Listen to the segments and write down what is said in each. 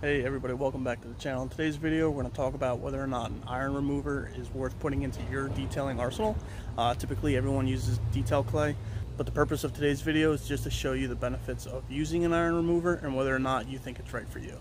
Hey everybody, welcome back to the channel. In today's video, we're going to talk about whether or not an iron remover is worth putting into your detailing arsenal. Uh, typically everyone uses detail clay, but the purpose of today's video is just to show you the benefits of using an iron remover and whether or not you think it's right for you.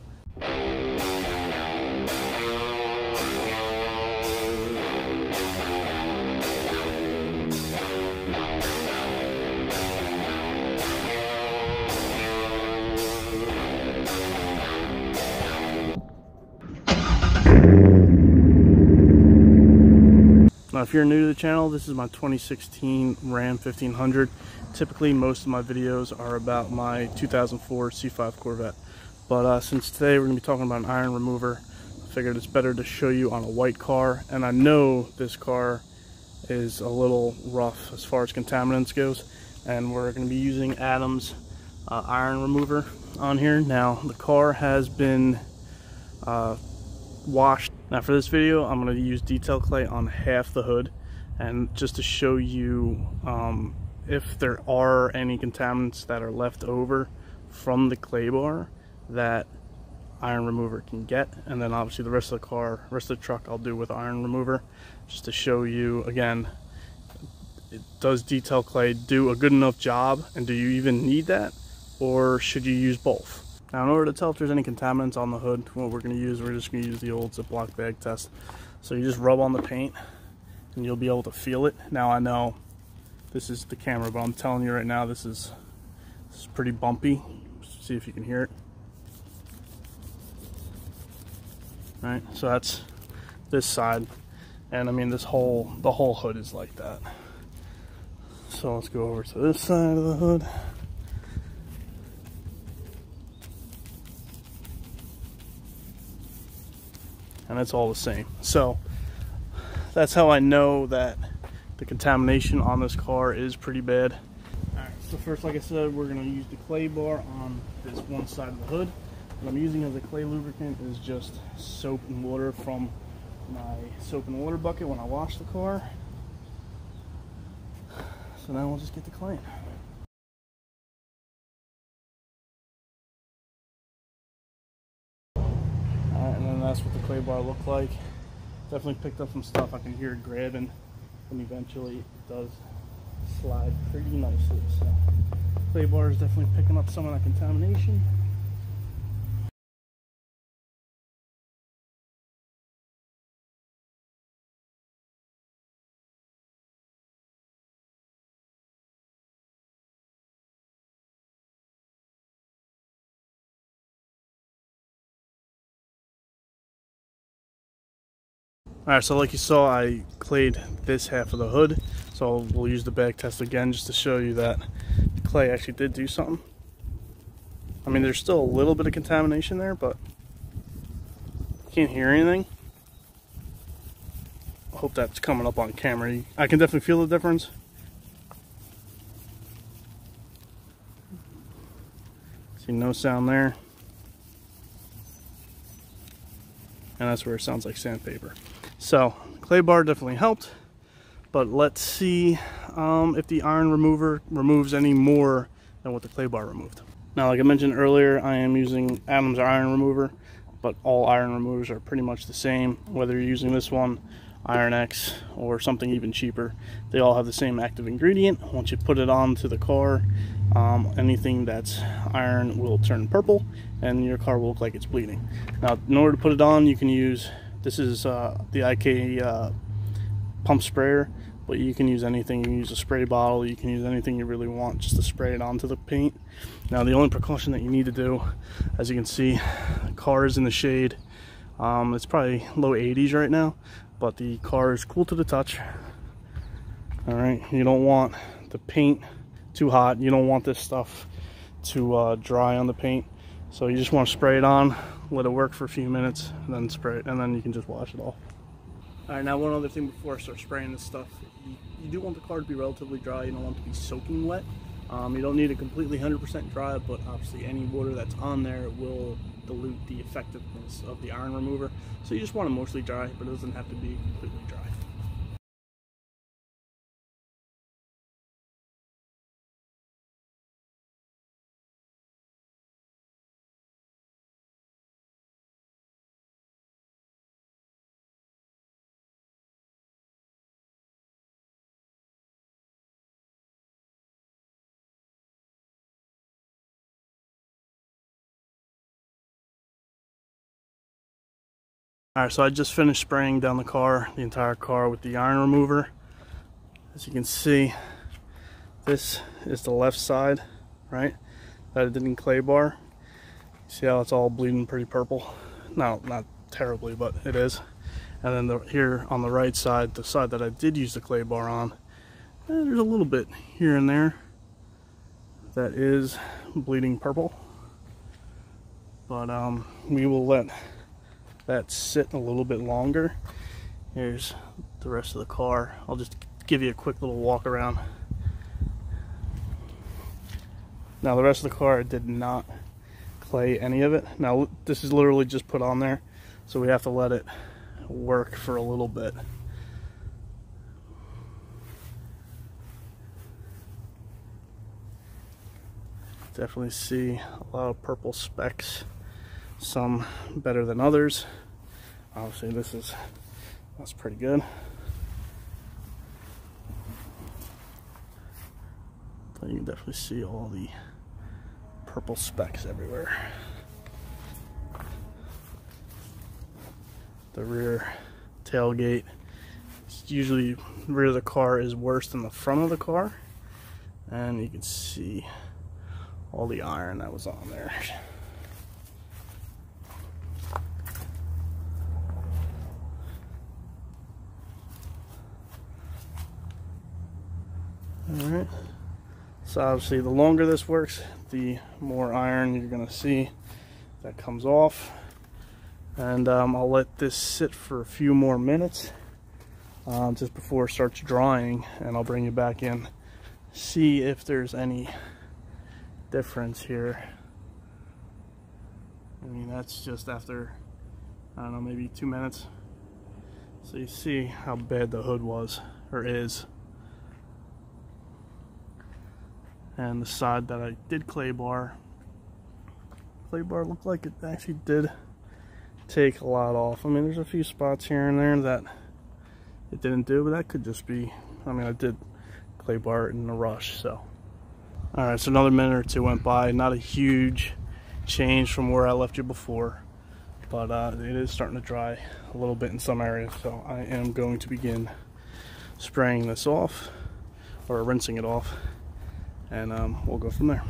If you're new to the channel, this is my 2016 Ram 1500. Typically, most of my videos are about my 2004 C5 Corvette. But uh, since today we're going to be talking about an iron remover, I figured it's better to show you on a white car. And I know this car is a little rough as far as contaminants goes. And we're going to be using Adam's uh, iron remover on here. Now, the car has been uh, washed. Now for this video, I'm going to use detail clay on half the hood and just to show you um, if there are any contaminants that are left over from the clay bar that iron remover can get. And then obviously the rest of the car rest of the truck I'll do with iron remover just to show you again it does detail clay do a good enough job. And do you even need that? Or should you use both now in order to tell if there's any contaminants on the hood, what we're going to use, we're just going to use the old Ziploc bag test. So you just rub on the paint and you'll be able to feel it. Now I know this is the camera, but I'm telling you right now this is, this is pretty bumpy. See if you can hear it. All right, so that's this side. And I mean this whole, the whole hood is like that. So let's go over to this side of the hood. And it's all the same. So that's how I know that the contamination on this car is pretty bad. Alright, so first like I said, we're to use the clay bar on this one side of the hood. What I'm using as a clay lubricant is just soap and water from my soap and water bucket when I wash the car. So now we'll just get the clay. That's what the clay bar looked like. Definitely picked up some stuff. I can hear it grabbing and eventually it does slide pretty nicely. So clay bar is definitely picking up some of that contamination. Alright, so like you saw, I clayed this half of the hood. So we'll use the bag test again just to show you that the clay actually did do something. I mean, there's still a little bit of contamination there, but can't hear anything. I hope that's coming up on camera. I can definitely feel the difference. See no sound there. And that's where it sounds like sandpaper. So clay bar definitely helped, but let's see um, if the iron remover removes any more than what the clay bar removed. Now, like I mentioned earlier, I am using Adam's iron remover, but all iron removers are pretty much the same, whether you're using this one, Iron X, or something even cheaper. They all have the same active ingredient. Once you put it onto the car, um, anything that's iron will turn purple, and your car will look like it's bleeding. Now, in order to put it on, you can use this is uh, the IK uh, pump sprayer, but you can use anything. You can use a spray bottle. You can use anything you really want just to spray it onto the paint. Now, the only precaution that you need to do, as you can see, car is in the shade. Um, it's probably low 80s right now, but the car is cool to the touch. All right, you don't want the paint too hot. You don't want this stuff to uh, dry on the paint. So you just want to spray it on let it work for a few minutes, and then spray it, and then you can just wash it off. All right, now one other thing before I start spraying this stuff, you, you do want the car to be relatively dry. You don't want it to be soaking wet. Um, you don't need it completely 100% dry, but obviously any water that's on there will dilute the effectiveness of the iron remover. So you just want it mostly dry, but it doesn't have to be completely dry. All right, so I just finished spraying down the car, the entire car with the iron remover. As you can see, this is the left side, right? That I did in clay bar. See how it's all bleeding pretty purple? No, not terribly, but it is. And then the, here on the right side, the side that I did use the clay bar on, eh, there's a little bit here and there that is bleeding purple. But um, we will let that sit a little bit longer. Here's the rest of the car. I'll just give you a quick little walk around. Now the rest of the car did not clay any of it. Now this is literally just put on there, so we have to let it work for a little bit. Definitely see a lot of purple specks some better than others. Obviously this is, that's pretty good. But you can definitely see all the purple specks everywhere. The rear tailgate, it's usually rear of the car is worse than the front of the car. And you can see all the iron that was on there. Alright, so obviously the longer this works, the more iron you're to see that comes off. And um, I'll let this sit for a few more minutes um, just before it starts drying and I'll bring you back in see if there's any difference here. I mean that's just after I don't know maybe two minutes so you see how bad the hood was or is and the side that I did clay bar. Clay bar looked like it actually did take a lot off. I mean there's a few spots here and there that it didn't do but that could just be I mean I did clay bar in a rush so. Alright so another minute or two went by. Not a huge change from where I left you before but uh, it is starting to dry a little bit in some areas so I am going to begin spraying this off or rinsing it off and um, we'll go from there.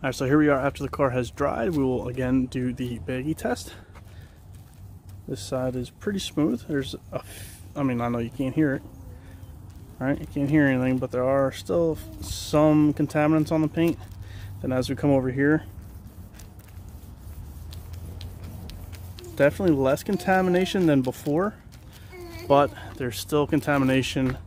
Alright, so here we are after the car has dried. We will again do the baggy test. This side is pretty smooth. There's a, I mean, I know you can't hear it. Right, you can't hear anything, but there are still some contaminants on the paint. And as we come over here, definitely less contamination than before, but there's still contamination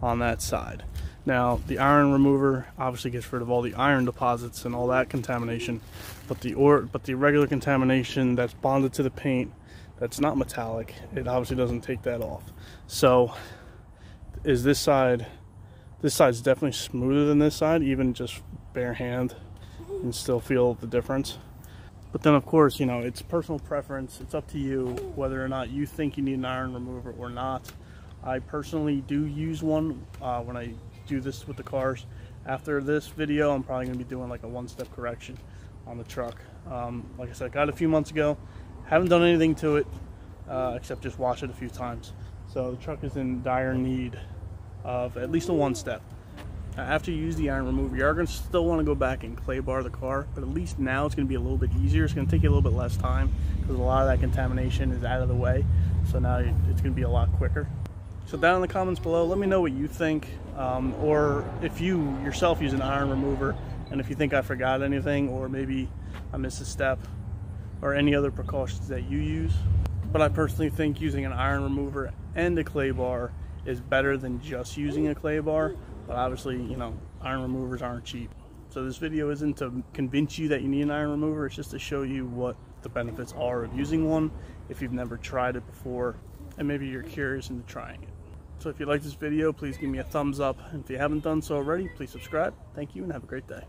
on that side. Now, the iron remover obviously gets rid of all the iron deposits and all that contamination, but the or but the regular contamination that's bonded to the paint that's not metallic, it obviously doesn't take that off. So, is this side this side's definitely smoother than this side, even just bare hand, and still feel the difference. But then, of course, you know, it's personal preference. It's up to you whether or not you think you need an iron remover or not. I personally do use one uh, when I do this with the cars. After this video, I'm probably going to be doing like a one-step correction on the truck. Um, like I said, I got it a few months ago. Haven't done anything to it uh, except just wash it a few times. So the truck is in dire need of at least a one-step. After you use the iron remover, you are going to still want to go back and clay bar the car, but at least now it's going to be a little bit easier. It's going to take you a little bit less time because a lot of that contamination is out of the way. So now it's going to be a lot quicker. So down in the comments below, let me know what you think, um, or if you yourself use an iron remover, and if you think I forgot anything, or maybe I missed a step, or any other precautions that you use. But I personally think using an iron remover and a clay bar is better than just using a clay bar. But obviously, you know, iron removers aren't cheap. So this video isn't to convince you that you need an iron remover, it's just to show you what the benefits are of using one if you've never tried it before and maybe you're curious into trying it. So if you like this video, please give me a thumbs up. And if you haven't done so already, please subscribe. Thank you and have a great day.